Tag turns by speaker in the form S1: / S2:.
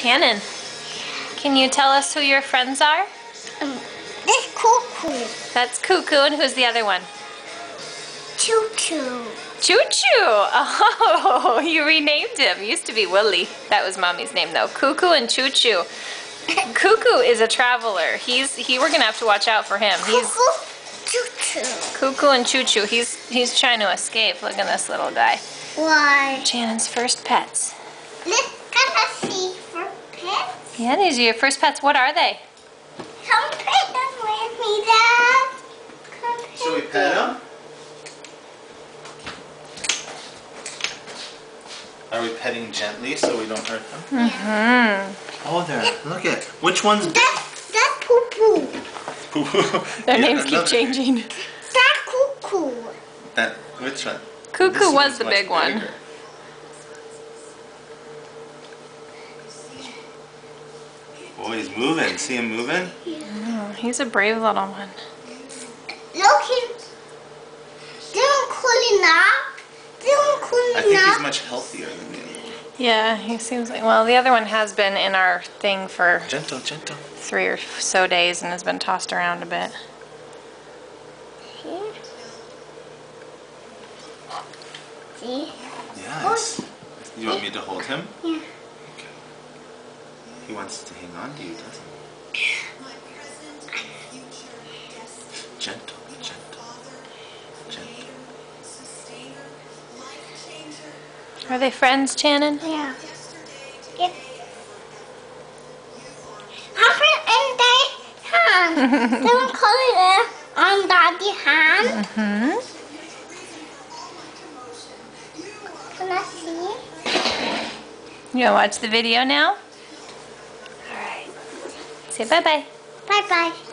S1: Chanan, can you tell us who your friends are?
S2: Um, this cuckoo.
S1: That's Cuckoo, and who's the other one?
S2: Choo choo.
S1: Choo Choo! Oh, you renamed him. Used to be Willie. That was Mommy's name, though. Cuckoo and Choo Choo. Cuckoo is a traveler. He's he. We're gonna have to watch out for him. He's
S2: Cuckoo. Choo choo.
S1: Cuckoo and Choo Choo. He's he's trying to escape. Look at this little guy.
S2: Why?
S1: Chanan's first pets.
S2: Let's gonna see for pets.
S1: Yeah, these are your first pets. What are they?
S2: Come pet them with me, Dad. Come pet
S3: Should we pet them? Are we petting gently so we don't hurt them?
S1: Mm-hmm.
S3: Oh, there. Look at Which one's big?
S2: That's, that's poo poo.
S1: Their
S3: Yeah,
S1: names keep changing.
S2: That's cuckoo.
S3: That, which one?
S1: Cuckoo
S3: This
S1: was the
S3: much
S1: big one.
S3: Bigger. Oh, he's moving. See him moving?
S1: Oh, he's a brave little one.
S2: Look him. Don't cool enough. Don't cool
S3: I think he's much healthier than the other one.
S1: Yeah, he seems like. Well, the other one has been in our thing for
S3: Gentle, gentle.
S1: three or so days and has been tossed around a bit.
S2: See?
S3: Yes. You want me to hold him?
S2: Yeah.
S3: Okay. He wants to hang on to you, doesn't he? Gentle, gentle, gentle.
S1: Are they friends, Chanan?
S2: Yeah. Yep. Happy and day hand. Don't call it on daddy hand.
S1: Hmm.
S2: Can I see?
S1: You wanna watch the video now? 拜拜。
S2: 拜拜。